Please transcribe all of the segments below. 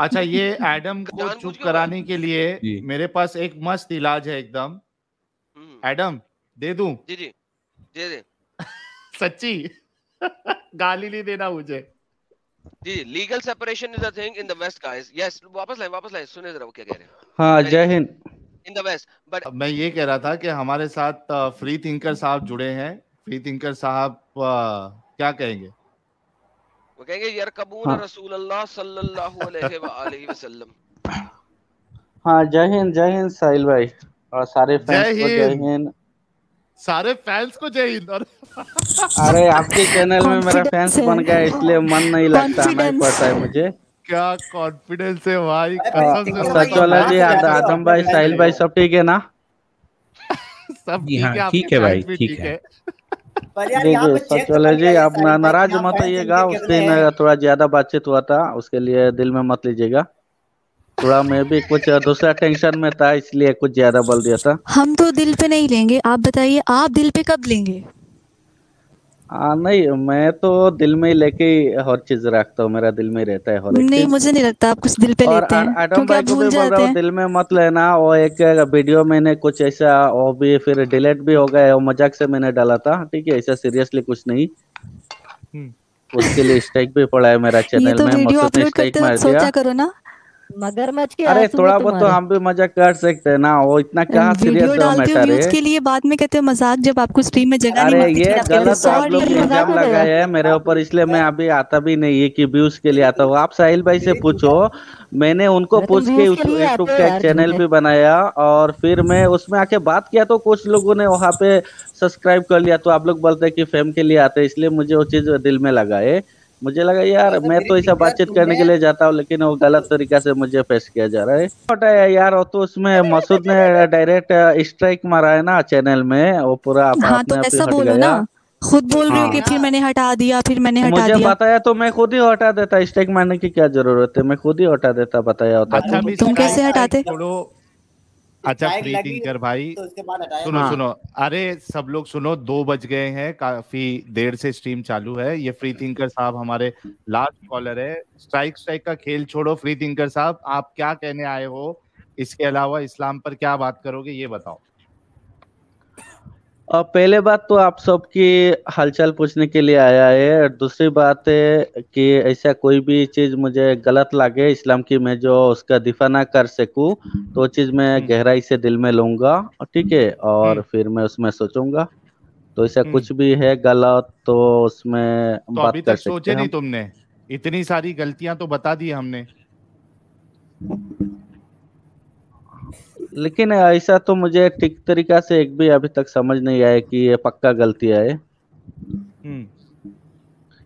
अच्छा ये एडम को चुप कराने के लिए मेरे पास एक मस्त इलाज है एकदम। हम्म, एडम दे दूँ? जी जी। जी जी सच्ची? गाली नहीं देना मुझे। जी legal separation is a thing in the west guys yes वापस लाए वापस लाए। सुने जरा वो क्या कह रहे हैं। हाँ जय Hind. In the west but मैं ये कह रहा था कि हमारे साथ फ्री थिंकर साहब जुड़े हैं। फ्री थिंकर साहब क्या कहेंगे? वो कहेंगे यरकबून हाँ। रसूल अल्लाह सल्लल्लाहु अलैहि व आलिहि वसल्लम हाँ जय हिंद जय हिंद साहिल भाई और सारे फैंस को जय हिंद। सारे फैंस को जय हिंद और अरे आपके चैनल में मेरा फैंस। बन गया इसलिए मन नहीं लगता नहीं। पता है मुझे क्या कॉन्फिडेंस है भाई कसम से सच वाला जी आद- आदम भाई साहिल भाई सब ठीक है ना सब ठीक हाँ, है ठीक है भाई, ठीक है। लिया आप ना- नाराज़ मत आइएगा उस दिन थोड़ा ज़्यादा बातचीत हुआ था उसके लिए दिल में मत लीजिएगा। थोड़ा मैं भी कुछ दूसरा टेंशन में था इसलिए कुछ ज़्यादा बोल दिया था। हम तो दिल पे नहीं लेंगे आप बताइए आप दिल पे कब लेंगे? हाँ नहीं मैं तो दिल में लेके हर चीज़ रखता हूँ मेरा दिल में रहता है हर एक नहीं मुझे नहीं लगता आप कुछ दिल पे और लेते हैं आदम क्योंकि भाई आप को भी भूल बोल रहा जाते हूँ हैं। दिल में मत लेना वो एक वीडियो मैंने कुछ ऐसा वो भी फिर डिलीट भी हो गया वो मज़ाक से मैंने डाला था ठीक है ऐसा सीरियसली कुछ नहीं। हम्म। उसके लिए स्ट्राइक भी पड़ा है मेरा ये चैनल तो में वीडियो अपलोड स्ट्राइक करते मार वक्त दिया। सोचा करो ना। मगरमच्छ के अरे थोड़ा बहुत तो हम भी मज़ा कर सकते हैं ना वो इतना कहाँ सीरियस डालते हो मैटर व्यूज़ है के लिए बाद में कहते हो मज़ाक जब आपको स्ट्रीम में जगह नहीं मिलती ये फिर आप कहते गलत आप लोग इल्ज़ाम हो गया। लगाए हैं मेरे ऊपर इसलिए मैं अभी आता भी नहीं है कि व्यूज़ के लिए आता हूँ। आप साहिल भाई से पूछो मैंने उनको पूछ के यूट्यूब का एक चैनल भी बनाया और फिर मैं उसमें आके बात किया तो कुछ लोगों ने वहाँ पे सब्सक्राइब कर लिया तो आप लोग बोलते हैं कि फेम के लिए आते हैं इसलिए मुझे वो चीज़ दिल में लगा है। मुझे लगा यार मैं तो ऐसा बातचीत करने के लिए जाता हूँ लेकिन वो गलत तरीका से मुझे पेश किया जा रहा है यार वो तो उसमें मसूद ने डायरेक्ट स्ट्राइक मारा है ना चैनल में वो पूरा आप- हाँ तो ऐसा बोलो ना खुद बोल रहे हो कि हाँ। फिर मैंने हटा दिया फिर मैंने हटा मुझे दिया बताया तो मैं खुद ही हटा देता स्ट्राइक मारने की क्या ज़रूरत है मैं खुद ही हटा देता बताया होता तो। अच्छा तुम कैसे हटाते? अच्छा फ्री थिंकर भाई। तो बाद सुनो हाँ। सुनो। अरे सब लोग सुनो दो बज गए हैं काफ़ी देर से स्ट्रीम चालू है। ये फ्री थिंकर साहब हमारे लास्ट कॉलर है। स्ट्राइक स्ट्राइक का खेल छोड़ो फ्री थिंकर साहब आप क्या कहने आए हो? इसके अलावा इस्लाम पर क्या बात करोगे ये बताओ। पहले बात तो आप सबकी हालचाल पूछने के लिए आया है और दूसरी बात है कि ऐसा कोई भी चीज़ मुझे गलत लगे इस्लाम की मैं जो उसका दिफा ना कर सकूँ तो चीज़ मैं हम्म। गहराई से दिल में लूँगा ठीक है और हम्म। फिर मैं उसमें सोचूँगा तो ऐसा हम्म। कुछ भी है गलत तो उसमें तो बात अभी कर तक सकते सोचे हैं नहीं तुमने इतनी सारी गलतियाँ तो बता दी हमने लेकिन ऐसा तो मुझे ठीक तरीका से एक भी अभी तक समझ नहीं आया कि ये पक्का गलती है। हम्म।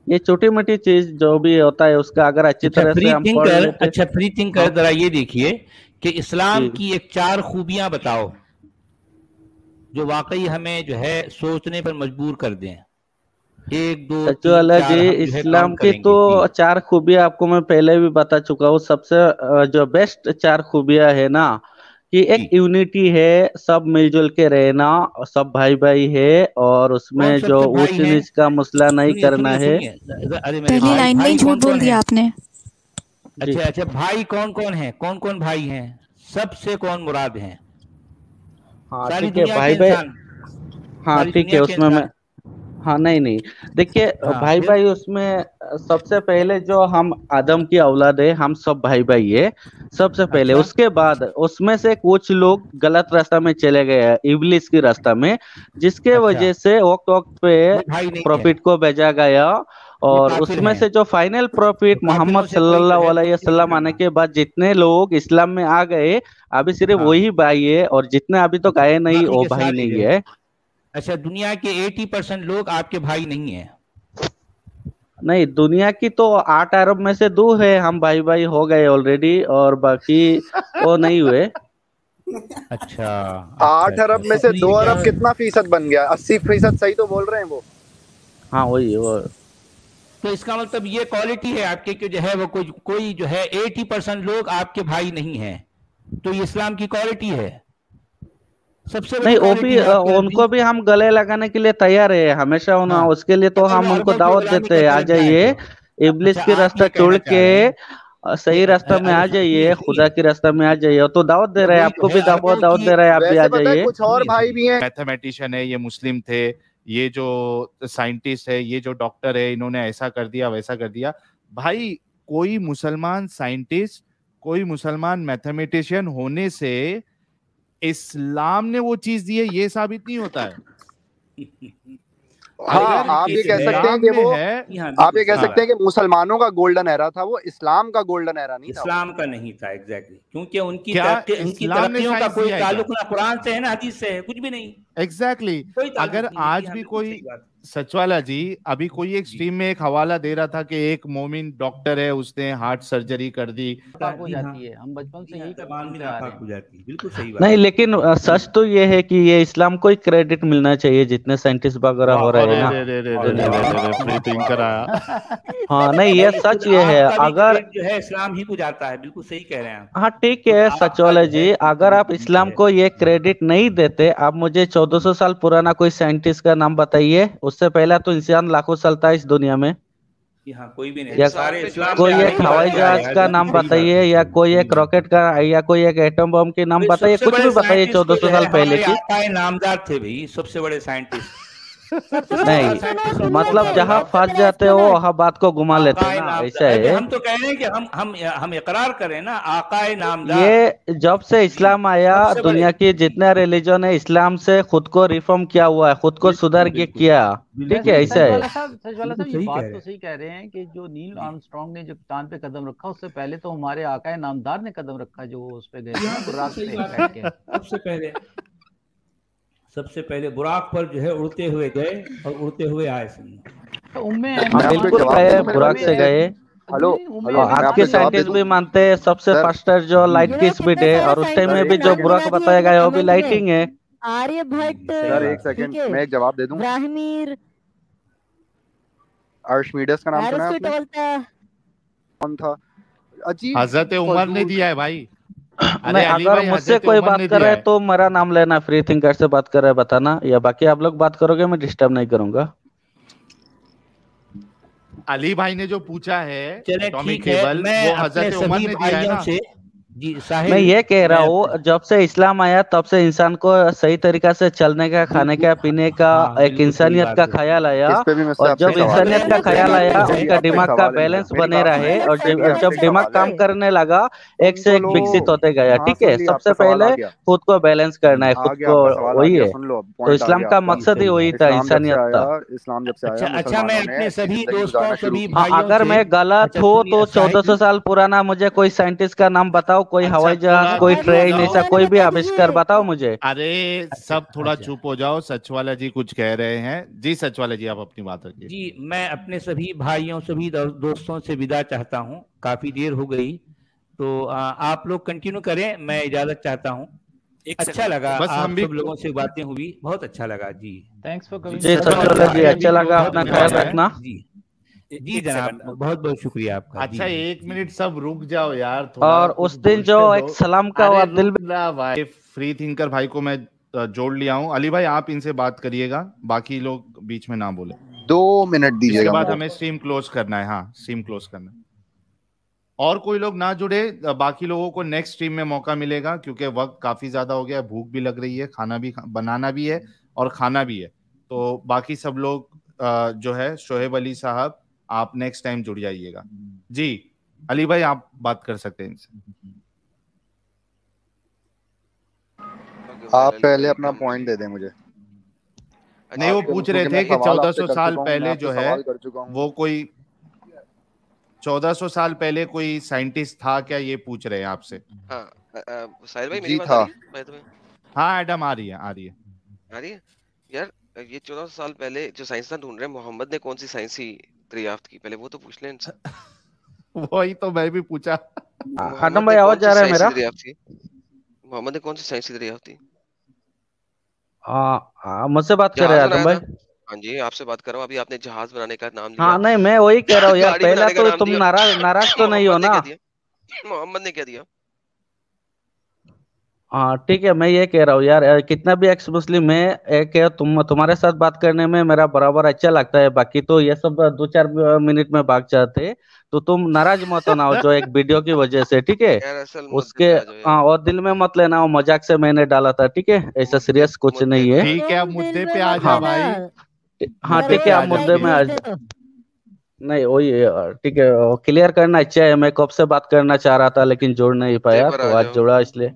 ये छोटी मोटी चीज़ जो भी होता है उसका अगर अच्छी अच्छा तरह से हम लेते अच्छा फ्री थिंकर हाँ। जरा ये देखिए कि इस्लाम की एक चार खूबियाँ बताओ जो वाकई हमें जो है सोचने पर मजबूर कर दें। एक दो जी इस्लाम की तो चार खूबियाँ आपको मैं पहले भी बता चुका हूँ। सबसे जो बेस्ट चार खूबियाँ है ना कि एक यूनिटी है सब मिलजुल के रहना और सब भाई भाई है और उसमें जो सबसे ऊंच नीच का मसला नहीं करना है। सुनिए। अरे मेरे पहली लाइन में झूठ बोल दिया आपने। अच्छा अच्छा भाई कौन कौन है? कौन कौन भाई हैं? सबसे कौन मुराद है? हाँ ठीक है भाई भाई हाँ ठीक है उसमें मैं हाँ नहीं नहीं। देखिए हाँ भाई भाई उसमें सबसे पहले जो हम आदम की औलाद है हम सब भाई भाई है सबसे पहले। अच्छा। उसके बाद उसमें से कुछ लोग गलत रास्ता में चले गए इबलिस की रास्ता में जिसके अच्छा। वजह से वक्त वक्त पे प्रॉफिट को भेजा गया और उसमें से जो फाइनल प्रॉफिट तो मोहम्मद कोई जो सल्लल्लाहु अलैहि वसल्लम आने के बाद जितने लोग इस्लाम में आ गए अभी सिर्फ़ हाँ। वही भाई है और जितने अभी तो आए नहीं वो भाई नहीं है। अच्छा दुनिया के 80 परसेंट लोग आपके भाई नहीं है। नहीं दुनिया की तो आठ अरब में से दो है। हम भाई भाई हो गए ऑलरेडी और बाकी वो नहीं हुए। अच्छा अच्छा आठ अच्छा अरब में तो से दो अरब कितना फ़ीसद बन गया? अस्सी फ़ीसद सही तो बोल रहे हैं वो। हाँ वही वो। तो इसका मतलब ये क्वालिटी है आपके कि जो है वो कोई कोई जो है एटी परसेंट लोग आपके भाई नहीं है। तो इस्लाम की क्वालिटी है। सबसे नहीं वो भी आपके उनको भी हम गले लगाने के लिए तैयार है हमेशा उन हाँ। उसके लिए तो हम उनको दावत देते हैं आ जाइए। इबलिस अच्छा की रास्ता छोड़ के सही रास्ता में आ जाइए खुदा के रास्ता में आ जाइए तो दावत दे रहे हैं आपको भी दावत दावत दे रहे हैं आप भी आ जाइए। कुछ और भाई भी हैं। मैथमेटिशियन है ये मुस्लिम थे ये जो साइंटिस्ट है ये जो डॉक्टर है इन्होंने ऐसा कर दिया वैसा कर दिया। भाई कोई मुसलमान साइंटिस्ट कोई मुसलमान मैथमेटिशियन होने से इस्लाम ने वो चीज़ दी है ये साबित नहीं होता है हाँ आप ये कह सकते हैं कि वो है आप ये कह हाँ। सकते हैं कि मुसलमानों का गोल्डन एरा था वो इस्लाम का गोल्डन एरा नहीं था इस्लाम का नहीं था एग्जैक्टली क्योंकि उनकी क्या उनकी तरक्कियों का कोई? ताल्लुक ना कुरान से है ना हदीस से है कुछ भी नहीं एग्जैक्टली अगर आज भी कोई। सचवाला जी अभी कोई एक स्ट्रीम में एक हवाला दे रहा था कि एक मोमिन डॉक्टर है उसने हार्ट सर्जरी कर दी। हो। हाँ। जाती है। हम बचपन से हाँ, यही बिल्कुल सही बात नहीं लेकिन सच तो ये है कि ये इस्लाम को ही क्रेडिट मिलना चाहिए जितने साइंटिस्ट वगैरह हो रहे हैं हाँ नहीं ये सच ये है अगर जो है इस्लाम ही को जाता है। बिल्कुल सही कह रहे हैं हाँ ठीक है सचवाला जी अगर आप इस्लाम को ये क्रेडिट नहीं देते आप मुझे 1400 साल पुराना कोई साइंटिस्ट का नाम बताइए उससे पहला तो इंसान लाखों साल था इस दुनिया में। यहाँ हाँ कोई भी नहीं। या सारे इस्लाम कोई एक हवाई जहाज़ का नाम बताइए या कोई एक रॉकेट का या कोई एक एटम बम के नाम बताइए कुछ भी बताइए चौदह 1400 जो है साल पहले की। नामदार थे भाई सबसे बड़े साइंटिस्ट नहीं मतलब जहाँ फंस जाते हो वहाँ बात को घुमा लेते हैं ना ऐसा है। हम तो कह रहे हैं कि हम हम हम इकरार करें ना आकाए नामदार। ये जब से इस्लाम आया दुनिया की जितने रिलीजन है इस्लाम से खुद को रिफॉर्म किया हुआ है खुद को सुधार के किया। ठीक है ऐसा है। बात रहे तो हैं। सही कह रहे हैं कि जो नील आर्मस्ट्रांग ने जो चाँद पे कदम रखा उससे पहले तो हमारे आकाए नामदार ने कदम रखा जो उस पे गए। के। सबसे पहले सबसे पहले बुराक पर जो है उड़ते हुए गए और उड़ते हुए आए सुनना तो हाँ बुराक से गए। हेलो आपको साइंटिस्ट भी मानते हैं सबसे फास्टर जो लाइट की स्पीड है और उस टाइम में भी जो बुराक बताया गया है वो भी लाइटिंग है? आर्यभट्ट सर एक सेकंड मैं एक जवाब दे दूँ? ब्राह्मीर आर्शमीडस का नाम सुना है आपने? कौन था? अजीब हज़रत उमर ने दिया है भाई। नहीं अगर मुझसे कोई बात कर रहा है तो मेरा नाम लेना फ्री थिंकर से बात कर रहा है बताना या बाकी आप लोग बात करोगे मैं डिस्टर्ब नहीं करूँगा। अली भाई ने जो पूछा है चले ठीक है केबल मैं वो अपने हज़रत उमर सभी ने दिया है भाइयों से जी साहिल मैं ये कह रहा हूँ जब से इस्लाम आया तब से इंसान को सही तरीका से चलने का खाने का पीने का हाँ, एक इंसानियत का ख्याल आया और जब इंसानियत का ख्याल आया उनका दिमाग का बैलेंस बने रहे और जब दिमाग काम करने लगा एक से एक विकसित होते गया हाँ ठीक है? सबसे पहले खुद को बैलेंस करना है खुद को वही है। तो इस्लाम का मकसद ही वही था इंसानियत था आया इस्लाम जब से अच्छा अच्छा मैं अपने सभी दोस्तों सभी की। हाँ अगर मैं गलत अच्छा हूँ तो चौदह सौ साल पुराना मुझे कोई साइंटिस्ट का नाम बताओ कोई अच्छा हवाई जहाज़ कोई ट्रेन ऐसा कोई भी आविष्कार बताओ मुझे। अरे सब थोड़ा अच्छा। चुप हो जाओ सचवाला जी कुछ कह रहे हैं। जी सचवाला जी आप अपनी बात रखिए। जी मैं अपने सभी भाइयों सभी दोस्तों से विदा चाहता हूँ। काफ़ी देर हो गई तो आ, आप लोग कंटिन्यू करें मैं इजाज़त चाहता हूँ। अच्छा लगा बस आप हम भी सब लोगों से बातें हुई बहुत अच्छा लगा जी। थैंक्स फॉर कमिंग जी, अच्छा लगा अपना ख्याल रखना। जी। जी जनाब बहुत बहुत शुक्रिया आपका। अच्छा एक मिनट सब रुक जाओ यार थोड़ा और उस दिन जो एक सलाम का हुआ दिल भाई फ्री थिंकर भाई को मैं जोड़ लिया हूँ। अली भाई आप इनसे बात करिएगा बाकी लोग बीच में ना बोले। दो मिनट दीजिएगा बाद हमें स्ट्रीम क्लोज करना है हाँ स्ट्रीम क्लोज करना है। और कोई लोग ना जुड़े बाकी लोगों को नेक्स्ट स्ट्रीम में मौका मिलेगा क्योंकि वक्त काफ़ी ज़्यादा हो गया है भूख भी लग रही है खाना भी बनाना भी है और खाना भी है। तो बाकी सब लोग जो है शोहेब अली साहब आप नेक्स्ट टाइम जुड़ जाइएगा। जी अली भाई आप बात कर सकते हैं इनसे। आप पहले अपना पॉइंट दे दें मुझे। नहीं वो पूछ रहे थे कि 1400 साल हूँ, पहले जो है वो कोई 1400 साल पहले कोई साइंटिस्ट था क्या ये पूछ रहे हैं आपसे? हाँ साहिल भाई मेरी बात था। आ रही है? हाँ एडम आ रही है आ रही है। आ रही है? यार ये चौदह साल पहले जो साइंसदान ढूंढ रहे हैं मोहम्मद ने कौन सी साइंसी दरियाफ्त की पहले वो तो पूछ लें। इनसे वही तो मैं भी पूछा। मोहम्मद आदम भाई आवाज़ जा रहा है मेरा? दरियाफ्त की? मोहम्मद ने कौन सी साइंसी दरियाफ्त की? हाँ हाँ, मुझसे बात कर रहे हैं आदम भाई। था। हाँ जी आपसे बात कर रहा हूँ अभी आपने जहाज़ बनाने का नाम लिया। हाँ नहीं मैं वही कह रहा हूँ यार पहला तो तुम नाराज़ नाराज़ तो नहीं हो ना दिया। मोहम्मद ने क्या दिया। हाँ ठीक है मैं ये कह रहा हूँ यार कितना भी एक्स मुस्लिम है एक है तुम तुम्हारे साथ बात करने में मेरा बराबर अच्छा लगता है बाकी तो ये सब दो चार मिनट में भाग जाते तो तुम नाराज़ मत होना हो जो एक वीडियो की वजह से ठीक है? उसके आ हाँ। और दिल में मत लेना हो मज़ाक से मैंने डाला था ठीक है? ऐसा सीरियस कुछ नहीं है। ठीक है मुद्दे पे आ मत जा हाँ भाई। हाँ ठीक है आप मुद्दे में आ नहीं वही ठीक है क्लियर करना अच्छा है मैं कब से बात करना चाह रहा था लेकिन जोड़ नहीं पाया तो आज जाओ। जोड़ा इसलिए।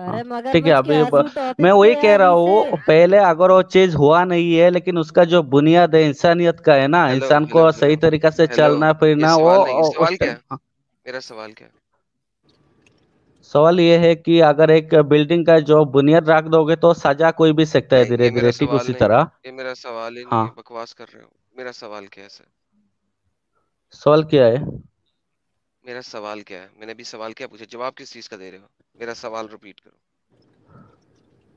हाँ। अरे ठीक है अभी टॉपिक मैं वही कह रहा हूँ पहले अगर वो चीज़ हुआ नहीं है लेकिन उसका जो बुनियाद है इंसानियत का है ना इंसान को सही तरीका से चलना फिरना वो सवाल क्या मेरा सवाल क्या सवाल ये है कि अगर एक बिल्डिंग का जो बुनियाद रख दोगे तो सजा कोई भी सकता है धीरे धीरे ठीक उसी तरह? ये मेरा सवाल ही। हाँ बकवास कर रहे हो। मेरा सवाल क्या है सर? सवाल क्या है? मेरा सवाल क्या है? मैंने अभी सवाल क्या पूछा? जवाब किस चीज़ का दे रहे हो? मेरा सवाल रिपीट करो।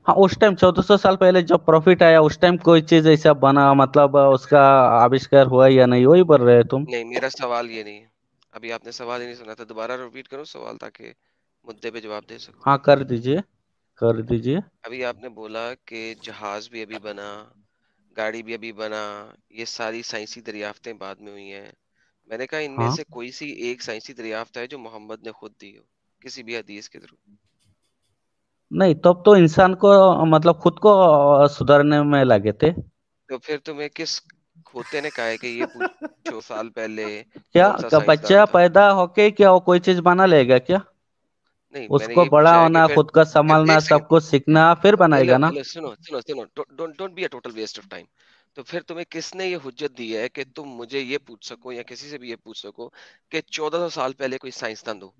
हाँ उस टाइम चौदह सौ साल पहले जब प्रॉफिट आया उस टाइम कोई चीज़ ऐसा बना मतलब उसका आविष्कार हुआ या नहीं वही बोल रहे तुम? नहीं मेरा सवाल ये नहीं है। अभी आपने सवाल ही नहीं सुना था दोबारा रिपीट करो सवाल ताकि मुद्दे पे जवाब दे सको। हाँ कर दीजिए कर दीजिए। अभी आपने बोला कि जहाज़ भी अभी बना गाड़ी भी अभी बना ये सारी साइंसी दरियाफ्तें बाद में हुई हैं। मैंने कहा इनमें हाँ। से कोई सी एक साइंसी दरियाफ्त है जो मोहम्मद ने खुद दी हो किसी भी हदीस के थ्रू? नहीं तब तो इंसान को मतलब खुद को सुधारने में लगे थे। तो फिर तुम्हें किस खोते ने कहा है कि ये पूछो साल पहले क्या बच्चा पैदा होके क्या वो कोई चीज़ बना लेगा क्या? नहीं उसको बड़ा होना खुद का संभालना सब कुछ सीखना फिर बनाएगा ना? सुनो सुनो सुनो don't don't be a total waste of time तो फिर तुम्हें किसने ये हुज्जत दी है कि तुम मुझे ये पूछ सको या किसी से भी ये पूछ सको कि 1400 साल पहले कोई साइंसदान दो?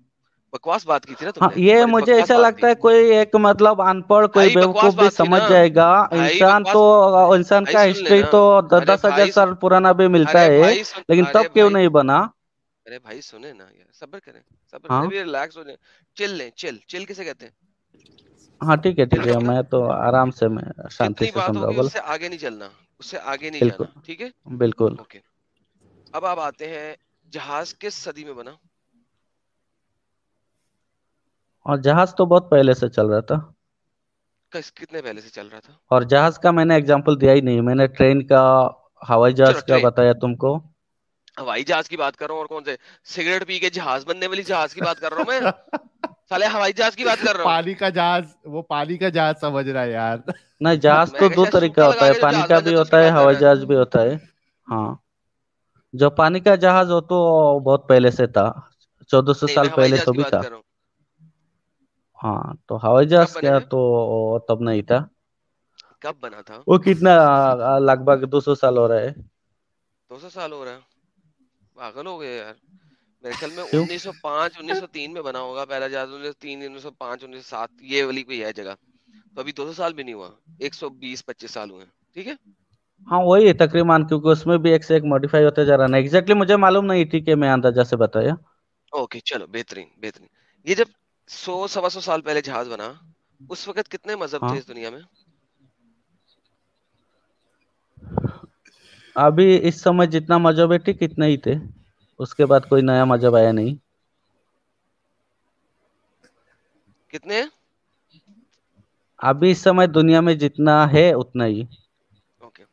बकवास बात की थी ना हाँ तुमने। ये मुझे ऐसा लगता है कोई एक मतलब अनपढ़ कोई बेवकूफ़ भी समझ जाएगा। इंसान तो इंसान का हिस्ट्री तो दस हज़ार साल पुराना भी मिलता है लेकिन तब क्यों नहीं बना? अरे भाई सुने ना यार सब्र करें सब्र हाँ। अभी रिलैक्स हो जाए। चिल लें चिल चिल किसे कहते हैं? हाँ ठीक है ठीक है मैं तो आराम से मैं शांति से उससे आगे नहीं चलना। उससे आगे नहीं जाना ठीक है? बिल्कुल। ओके। अब आप आते हैं जहाज़ किस सदी में बना? और जहाज़ तो बहुत पहले से चल रहा था। किस कितने पहले से चल रहा था? और जहाज़ का मैंने एग्जांपल दिया ही नहीं। मैंने ट्रेन का हवाई जहाज़ का बताया तुमको। हवाई जहाज़ की बात कर रहा हूँ और कौन से? सिगरेट पी के जहाज़ बनने वाली जहाज़ की बात कर रहा हूँ मैं? साले हवाई जहाज़ की बात कर रहा हूँ। पानी का जहाज़ वो पानी का जहाज़ समझ रहा है यार। नहीं जहाज़ तो दो तरीका होता है पानी का भी उसकी होता है हवाई जहाज़ भी होता है। हाँ जो पानी का जहाज़ हो तो बहुत पहले से था चौदह सौ साल पहले तो भी था। हूँ। तो हवाई कब जहाज़ क्या तो तब नहीं था। कब बना था? वो कितना लगभग दो सौ साल हो रहा है। 200 साल हो रहा है। पागल हो गए यार। मेरे ख्याल में क्यों? 1905 1903 में बना होगा पहला जहाज़ 1903 1905 1907 ये वाली कोई है जगह। तो अभी 200 साल भी नहीं हुआ 120 25 साल हुए ठीक है? हाँ वही तकरीबन क्योंकि उसमें भी एक से एक मॉडिफाई होते जा रहा है। एग्जैक्टली मुझे मालूम नहीं ठीक है मैं अंदाज़ा से बताया। ओके चलो बेहतरीन बेहतरीन। ये जब सौ सवा सौ साल पहले जहाज़ बना उस वक्त कितने मज़हब थे हाँ। इस दुनिया में? अभी इस समय जितना मज़हब है ठीक इतने ही थे। उसके बाद कोई नया मज़हब आया नहीं। कितने? अभी इस समय दुनिया में जितना है उतना ही। ओके।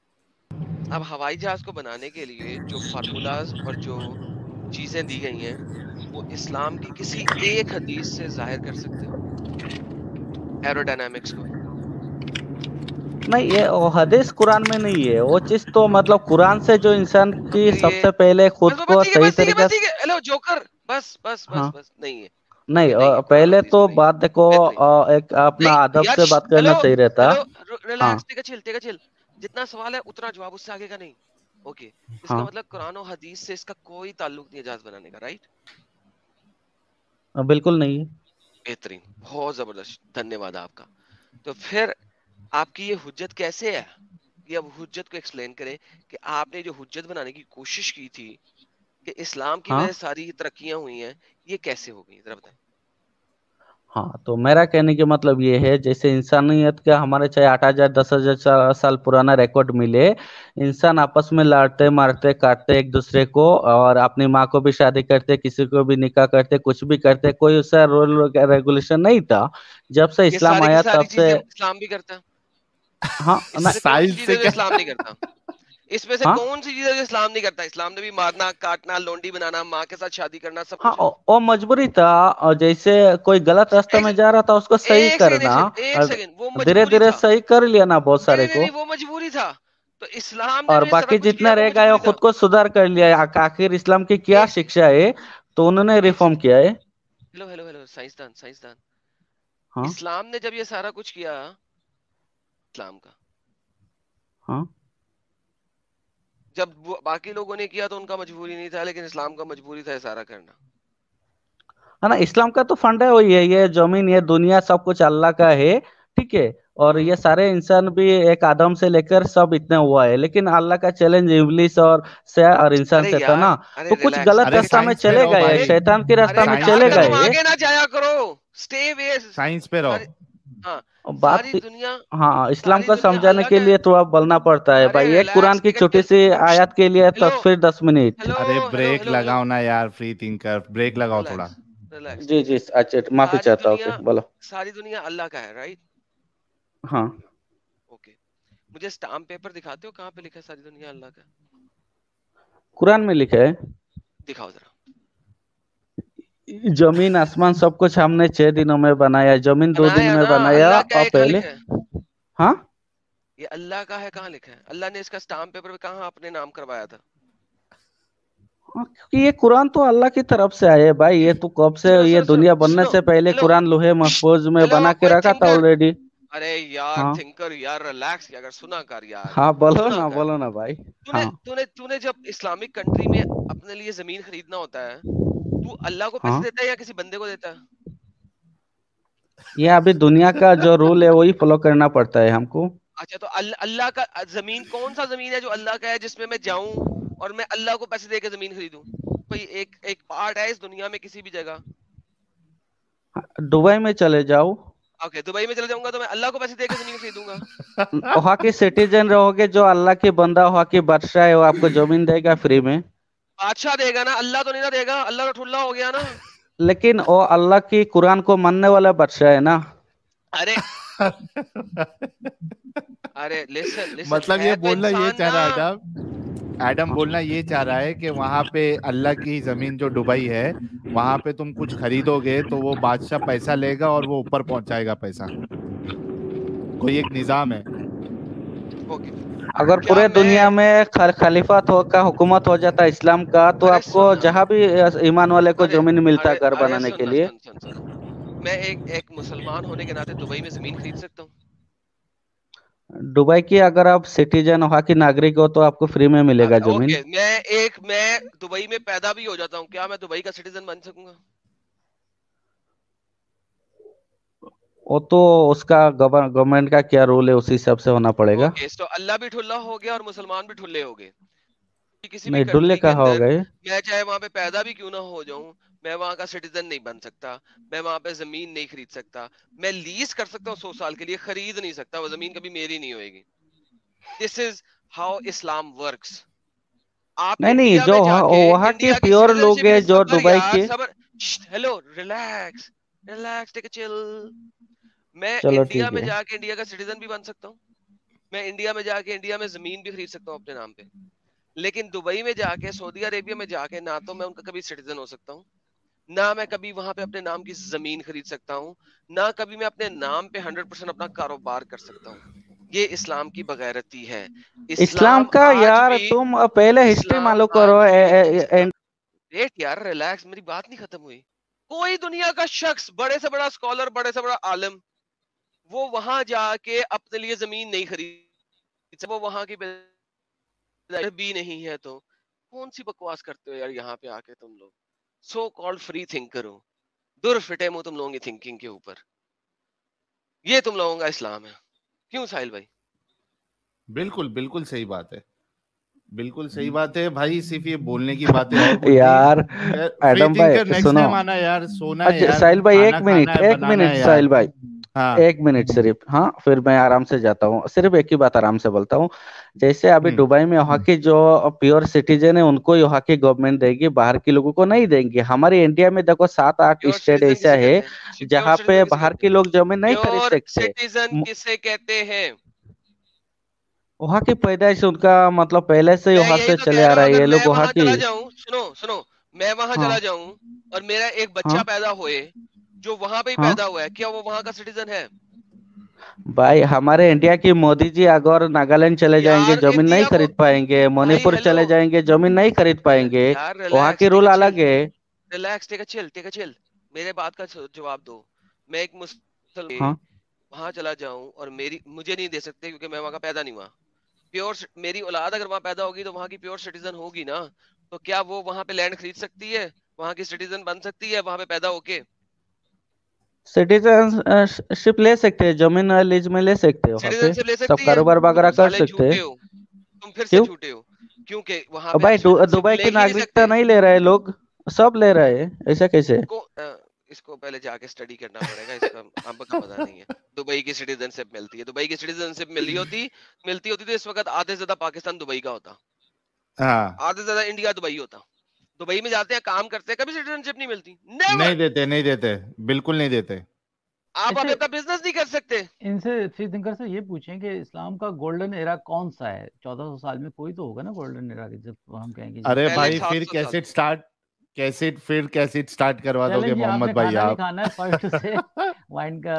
अब हवाई जहाज़ को बनाने के लिए जो फार्मूलाज और जो चीज़ें दी गई हैं वो इस्लाम की किसी एक हदीस से ज़ाहिर कर सकते हो? एरोडायनामिक्स को। नहीं ये वो हदीस कुरान में नहीं है। वो चीज़ तो मतलब कुरान से जो इंसान तो की सबसे पहले खुद बस को सही है तरीका है। हेलो जोकर बस बस बस हाँ। बस नहीं है। नहीं नहीं है पहले तो बात देखो एक अपना अदब से बात करना सही रहता। हाँ। चिल जितना सवाल है उतना जवाब उससे आगे का नहीं। ओके इसका हाँ। मतलब कुरान और हदीस से इसका कोई ताल्लुक नहीं है बनाने का राइट बिल्कुल नहीं है। बेहतरीन बहुत ज़बरदस्त धन्यवाद आपका। तो फिर आपकी ये हुज्जत कैसे है? ये अब हुज्जत को एक्सप्लेन करें कि आपने जो हुज्जत बनाने की कोशिश की थी कि इस्लाम की हाँ। सारी तरक्कियाँ हुई हैं ये कैसे हो गई? जरा बताएँ। हाँ तो मेरा कहने का मतलब ये है जैसे इंसानियत का हमारे चाहे आठ हज़ार दस हज़ार सा- साल पुराना रिकॉर्ड मिले इंसान आपस में लड़ते मारते काटते एक दूसरे को और अपनी माँ को भी शादी करते किसी को भी निकाह करते कुछ भी करते कोई उसका रूल रेगुलेशन नहीं था। जब से इस्लाम आया तब से इस्लाम भी करता। है हाँ से क्या इस्लाम नहीं करता? इसमें से हाँ? कौन सी चीज़ें जो इस्लाम नहीं करता? इस्लाम ने भी मारना काटना लोंडी बनाना माँ के साथ शादी करना सब हाँ मजबूरी था। और जैसे कोई गलत रास्ते में जा रहा था उसको सही करना। सेकंड एक और सेकंड वो धीरे धीरे सही कर लिया ना बहुत सारे को। वो मजबूरी था। तो इस्लाम और बाकी जितना रह गए खुद को सुधार कर लिया आखिर इस्लाम की क्या शिक्षा है तो उन्होंने रिफॉर्म किया है। हेलो हेलो हेलो साइंसदान साइंसदान हाँ? इस्लाम ने जब ये सारा कुछ किया इस्लाम का। हाँ। जब बाकी लोगों ने किया तो उनका मजबूरी नहीं था लेकिन इस्लाम का मजबूरी था ये सारा करना। है ना इस्लाम का तो फंड है वही है ये ज़मीन ये दुनिया सब कुछ अल्लाह का है ठीक है? और ये सारे इंसान भी एक आदम से लेकर सब इतने हुआ है लेकिन अल्लाह का चैलेंज इंग्लिश और से और इंसान से था ना? तो कुछ गलत रास्ता में चले गए शैतान के रास्ता में चले गए। आगे ना जाया करो। स्टे वे साइंस पे रहो। हाँ बात सारी दुनिया हाँ इस्लाम का समझाने के लिए थोड़ा बोलना पड़ता है भाई। एक कुरान की छोटी सी आयत के लिए तस्वीर दस मिनट। अरे ब्रेक लगाओ ना यार फ्री थिंकर ब्रेक लगाओ थोड़ा। जी जी अच्छा माफ़ी चाहता हूँ बोलो। सारी दुनिया अल्लाह का है राइट हाँ। ओके मुझे स्टाम्प पेपर दिखाते हो कहाँ पे लिखा है सारी दुनिया अल्लाह का? कुरान में लिखा है। दिखाओ जरा। ज़मीन आसमान सब कुछ हमने छह दिनों में बनाया ज़मीन दो दिन में बनाया और पहले। हाँ। ये अल्लाह का है कहाँ लिखा है? अल्लाह ने इसका स्टाम्प पेपर पे कहाँ अपने नाम करवाया था? हाँ, क्योंकि ये कुरान तो अल्लाह की तरफ़ से आया है भाई ये तो कब से ये दुनिया बनने से पहले कुरान लोहे महफूज में बना के रखा था ऑलरेडी अरे यार हाँ। थिंकर यार रिलैक्स अगर सुना कर यार। हाँ बोलो ना बोलो ना भाई। तूने हाँ। तूने तूने जब इस्लामिक कंट्री में अपने लिए ज़मीन खरीदना होता है तू अल्लाह को पैसे हाँ। देता है या किसी बंदे को देता है? ये अभी दुनिया का जो रूल है वही फॉलो करना पड़ता है हमको। अच्छा तो अल, अल्लाह का ज़मीन कौन सा ज़मीन है जो अल्लाह का है जिसमें मैं जाऊँ और मैं अल्लाह को पैसे देके ज़मीन खरीदूं? कोई एक एक पार्ट है इस दुनिया में किसी भी जगह? दुबई में चले जाओ। ओके दुबई में चले जाऊँगा तो मैं अल्लाह को पैसे देके ज़मीन खरीदूँगा। वहाँ के सिटीजन रहोगे जो अल्लाह के बंदा वहाँ की बादशाह है वो आपको ज़मीन देगा फ्री में। बादशाह देगा ना अल्लाह तो नहीं ना देगा अल्लाह तो ठुल्ला हो गया ना। लेकिन वो अल्लाह की कुरान को मानने वाला बादशाह है ना। अरे। अरे लिसन लिसन मतलब ये बोलना ये चाह रहा है एडम एडम बोलना ये चाह रहा है कि वहाँ पे अल्लाह की ज़मीन जो दुबई है वहाँ पे तुम कुछ खरीदोगे तो वो बादशाह पैसा लेगा और वो ऊपर पहुंचाएगा पैसा। कोई एक निज़ाम है। ओके अगर पूरे दुनिया में ख- खलीफत हो का हुकूमत हो जाता इस्लाम का तो आपको जहाँ भी ईमान वाले को ज़मीन मिलता घर बनाने के लिए। मैं एक एक मुसलमान होने के नाते दुबई में ज़मीन खरीद सकता हूँ? दुबई की अगर आप सिटीजन वहाँ की नागरिक हो तो आपको फ्री में मिलेगा ज़मीन। मैं एक मैं दुबई में पैदा भी हो जाता हूँ। क्या मैं दुबई का सिटीजन बन सकूँगा? वो तो उसका गवर्नमेंट का क्या रोल है उसी हिसाब से होना पड़ेगा। तो अल्लाह भी ठुल्ला हो गया और मुसलमान भी ठुल्ले हो गए। किसी नहीं हो गए? मैं चाहे वहाँ पे पैदा भी क्यों ना हो जाऊँ मैं वहाँ का सिटीजन नहीं बन सकता मैं वहाँ पे ज़मीन नहीं खरीद सकता मैं लीज कर सकता हूँ सौ साल के लिए खरीद नहीं सकता वो ज़मीन कभी मेरी नहीं होएगी। This is how Islam works आप नहीं नहीं जो वहाँ के प्योर लोग हैं जो दुबई के। Hello relax relax take a chill मैं इंडिया में जाके इंडिया का सिटीजन भी बन सकता हूँ। मैं इंडिया में जाके इंडिया में ज़मीन भी खरीद सकता हूँ अपने नाम पे। लेकिन दुबई में जाके सऊदी अरेबिया में जाके ना तो मैं उनका कभी सिटीजन हो सकता हूँ ना मैं कभी वहाँ पे अपने नाम की ज़मीन खरीद सकता हूँ ना कभी मैं अपने नाम पे हंड्रेड परसेंट अपना कारोबार कर सकता हूँ। ये इस्लाम की बगैरती है। इस्लाम इस्लाम का यार तुम पहले हिस्ट्री मालूम करो वेट यार रिलैक्स मेरी बात नहीं खत्म हुई। कोई दुनिया का शख्स बड़े से बड़ा स्कॉलर बड़े से बड़ा आलम वो वहाँ जाके अपने लिए ज़मीन नहीं खरीद वो वहाँ की भी नहीं है तो कौन सी बकवास करते हो यार यहाँ पे आके तुम लोग? सो कॉल्ड फ्री थिंकर हो। दुर फिटे मुँह तुम लोगों की थिंकिंग के ऊपर। ये तुम लोगों का इस्लाम है। क्यों साहिल भाई? बिल्कुल बिल्कुल सही बात है। बिल्कुल सही बात है भाई सिर्फ़ ये बोलने की बात कुछ नहीं। यार एडम भाई सुनो। टाइम यार सोना अच्छा साहिल भाई एक मिनट एक मिनट साहिल भाई। हाँ। एक मिनट सिर्फ़ हाँ फिर मैं आराम से जाता हूँ। सिर्फ़ एक ही बात आराम से बोलता हूँ। जैसे अभी हम्म। दुबई में वहाँ की जो प्योर सिटीजन है उनको यहाँ की गवर्नमेंट देगी बाहर के लोगों को नहीं देंगे। हमारे इंडिया में देखो सात आठ स्टेट ऐसा है जहाँ पे बाहर के लोग ज़मीन नहीं खरीद सकते। सिटीजन किसे कहते हैं? वहाँ की पैदाइश उनका मतलब पहले से ही वहाँ से तो चले आ रहा है ये लोग वहाँ की। सुनो सुनो मैं वहाँ हाँ। चला जाऊँ और मेरा एक बच्चा हाँ। पैदा होए जो वहाँ पे ही हाँ। पैदा हुआ है क्या वो वहाँ का सिटीजन है? भाई हमारे इंडिया की मोदी जी अगर नागालैंड चले जाएँगे ज़मीन नहीं खरीद पाएँगे मणिपुर चले जाएँगे ज़मीन नहीं खरीद पाएँगे वहाँ के रूल अलग है। Relax take chill take chill मेरे बात का जवाब दो। मैं एक मुस्लिम हाँ। वहाँ चला जाऊँ और मेरी मुझे नहीं दे सकते क्योंकि मैं वहाँ का पैदा नहीं हुआ। प्योर मेरी औलाद अगर वहाँ पैदा होगी तो वहाँ की प्योर सिटीजन होगी ना? तो क्या वो वहाँ पे लैंड खरीद सकती है? वहाँ की सिटीजन बन सकती है वहाँ पे पैदा होके? सिटीजनशिप ले सकते हैं ज़मीन लीज में ले सकते हो सिटीजनशिप ले सब कारोबार वगैरह कर सकते हैं। हो तुम फिर से झूठे हो क्योंकि वहाँ भाई दुबई की नागरिकता नहीं ले रहे लोग सब ले रहे हैं ऐसा कैसे? इसको पहले जाके स्टडी करना पड़ेगा इसका हमको पता नहीं है। दुबई की सिटीजनशिप मिलती है दुबई की सिटीजनशिप मिली होती मिलती होती तो इस वक्त आधे से ज़्यादा पाकिस्तान दुबई का होता। हाँ। आधे से ज़्यादा इंडिया दुबई होता। दुबई में जाते हैं काम करते हैं कभी सिटीजनशिप नहीं मिलती। नहीं नेवर देते नहीं देते बिल्कुल नहीं देते। आप अभी अपना बिज़नेस नहीं कर सकते। इनसे फ्री थिंकर से ये पूछें कि इस्लाम का गोल्डन एरा कौन सा है? चौदह सौ साल में कोई तो होगा ना गोल्डन एरा जब हम कहेंगे अरे भाई फिर कैसे स्टार्ट कैसेट फिर कैसेट स्टार्ट करवा दोगे मोहम्मद भाई आप। खाना है फ़र्स्ट से वाइन का